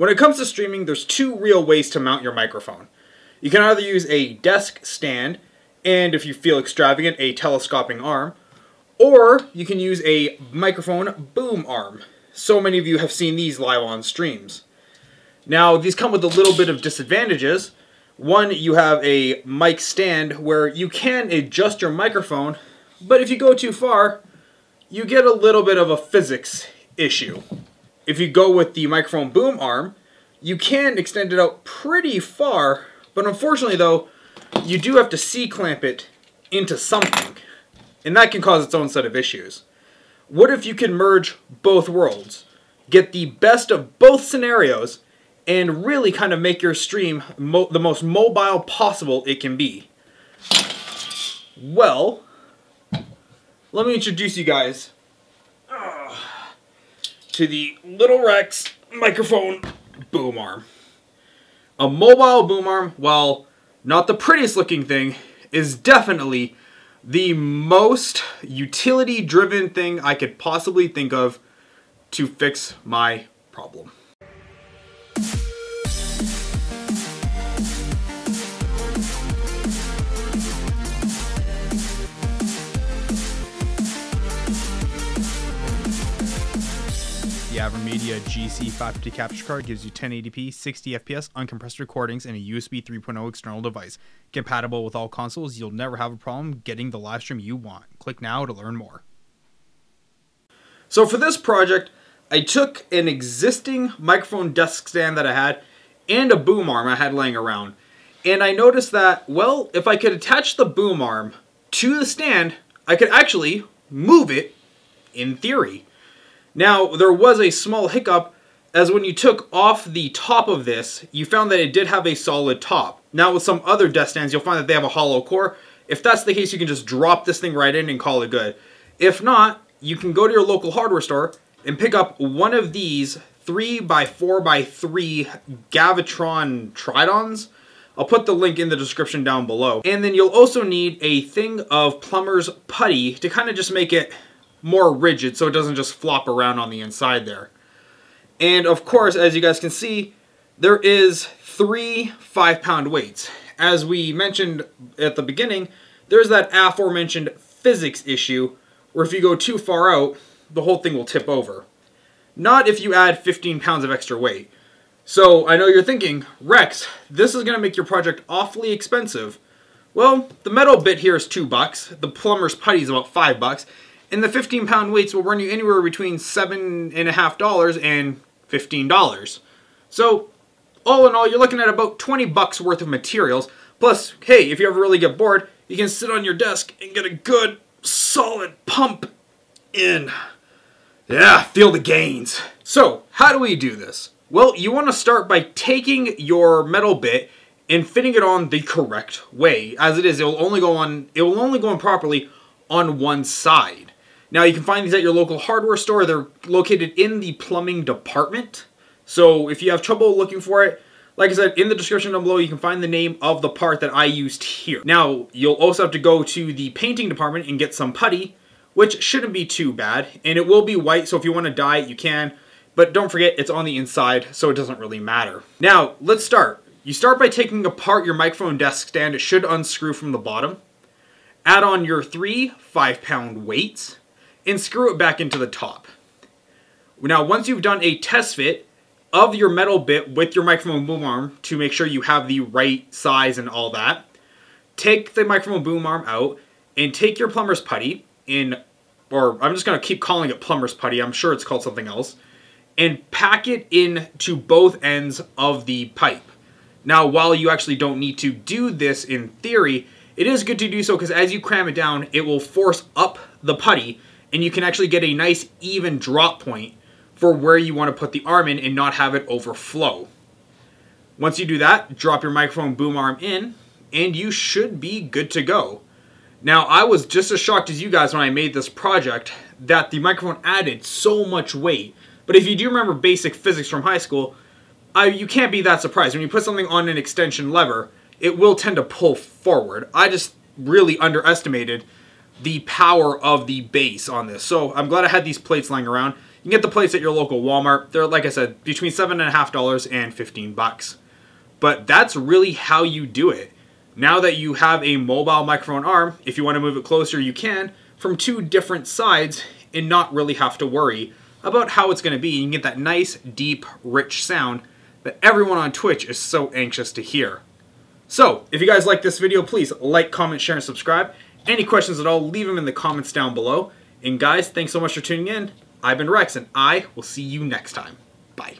When it comes to streaming, there's two real ways to mount your microphone. You can either use a desk stand, and if you feel extravagant, a telescoping arm, or you can use a microphone boom arm. So many of you have seen these live on streams. Now, these come with a little bit of disadvantages. One, you have a mic stand where you can adjust your microphone, but if you go too far, you get a little bit of a physics issue. If you go with the microphone boom arm, you can extend it out pretty far, but unfortunately though, you do have to C-clamp it into something, and that can cause its own set of issues. What if you can merge both worlds? Get the best of both scenarios, and really kind of make your stream mo the most mobile possible it can be. Well, let me introduce you guys to the Lil Rex microphone boom arm. A mobile boom arm, while not the prettiest looking thing, is definitely the most utility driven thing I could possibly think of to fix my problem. AverMedia GC550 capture card gives you 1080p, 60 FPS, uncompressed recordings, and a USB 3.0 external device. Compatible with all consoles, you'll never have a problem getting the live stream you want. Click now to learn more. So for this project, I took an existing microphone desk stand that I had and a boom arm I had laying around. And I noticed that, well, if I could attach the boom arm to the stand, I could actually move it in theory. Now, there was a small hiccup as when you took off the top of this, you found that it did have a solid top. Now with some other desk stands, you'll find that they have a hollow core. If that's the case, you can just drop this thing right in and call it good. If not, you can go to your local hardware store and pick up one of these 3x4x3 Gavitron Tridons. I'll put the link in the description down below. And then you'll also need a thing of plumber's putty to kind of just make it more rigid so it doesn't just flop around on the inside there. And of course, as you guys can see, there is three five pound weights. As we mentioned at the beginning, there's that aforementioned physics issue where if you go too far out, the whole thing will tip over. Not if you add 15 pounds of extra weight. So I know you're thinking, Rex, this is going to make your project awfully expensive. Well, the metal bit here is two bucks, the plumber's putty is about five bucks, and the 15 pound weights will run you anywhere between $7.5 and $15. So, all in all, you're looking at about 20 bucks worth of materials. Plus, hey, if you ever really get bored, you can sit on your desk and get a good, solid pump in. Yeah, feel the gains. So, how do we do this? Well, you want to start by taking your metal bit and fitting it on the correct way. As it is, it will only go on it will only go on properly on one side. Now you can find these at your local hardware store. They're located in the plumbing department. So if you have trouble looking for it, like I said, in the description down below, you can find the name of the part that I used here. Now, you'll also have to go to the painting department and get some putty, which shouldn't be too bad. And it will be white, so if you want to dye it, you can. But don't forget, it's on the inside, so it doesn't really matter. Now, let's start. You start by taking apart your microphone desk stand. It should unscrew from the bottom. Add on your three five-pound weights and screw it back into the top. Now, once you've done a test fit of your metal bit with your microphone boom arm to make sure you have the right size and all that, take the microphone boom arm out and take your plumber's putty in, or I'm just to keep calling it plumber's putty, I'm sure it's called something else, and pack it into both ends of the pipe. Now, while you actually don't need to do this in theory, it is good to do so because as you cram it down, it will force up the putty and you can actually get a nice even drop point for where you want to put the arm in and not have it overflow. Once you do that, drop your microphone boom arm in, and you should be good to go. Now, I was just as shocked as you guys when I made this project that the microphone added so much weight. But if you do remember basic physics from high school, I, you can't be that surprised. When you put something on an extension lever, it will tend to pull forward. I just really underestimated the power of the base on this. So I'm glad I had these plates lying around. You can get the plates at your local Walmart. They're, like I said, between $7.5 and 15 bucks. But that's really how you do it. Now that you have a mobile microphone arm, if you want to move it closer, you can, from two different sides, and not really have to worry about how it's going to be. You can get that nice, deep, rich sound that everyone on Twitch is so anxious to hear. So, if you guys like this video, please like, comment, share, and subscribe. Any questions at all, leave them in the comments down below. And guys, thanks so much for tuning in. I've been Rex, and I will see you next time. Bye.